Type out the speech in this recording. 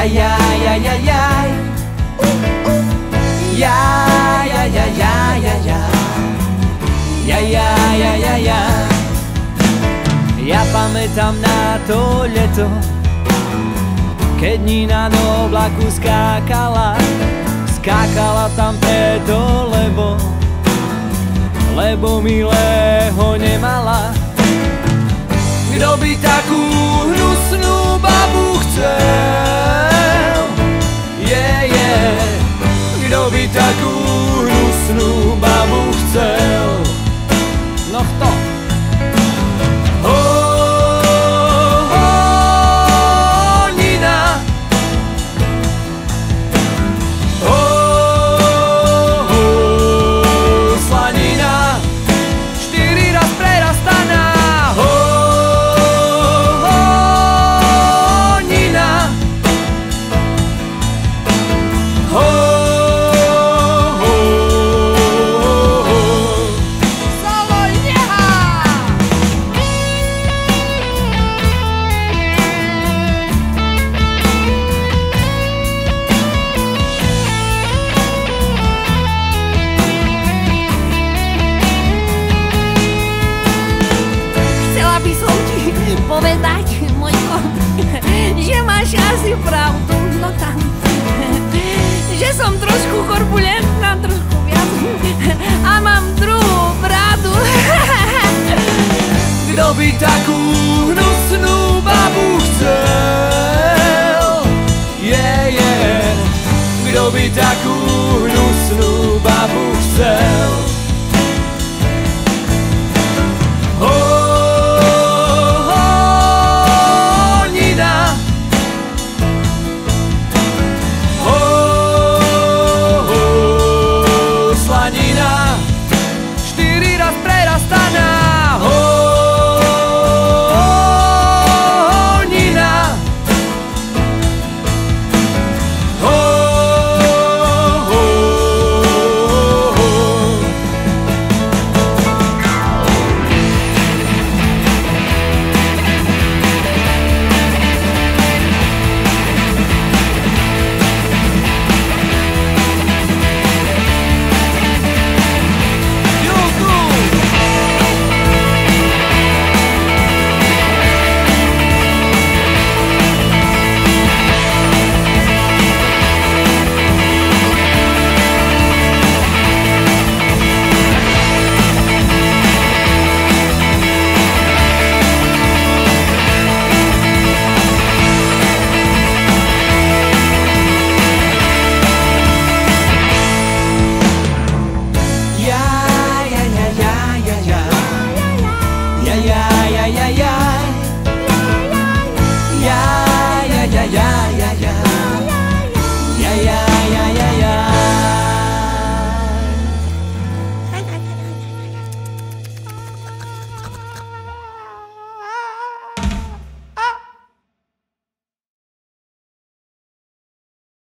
Jaj, jaj, jaj, jaj, jaj. Jaj, jaj, jaj, jaj, jaj, jaj. Jaj, jaj, jaj, jaj, jaj. Ja pamätám na to leto, keď Nina do oblaku skákala. Skákala tam preto, lebo, lebo milého nemala. Kto by takú máš asi pravdu, no tam, že som trošku korbulentná, trošku viac a mám druhú bradu. Kto by takú hnusnú babu chcel? Yeah, yeah. Kto by takú? ventana ay, ay.